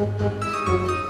Música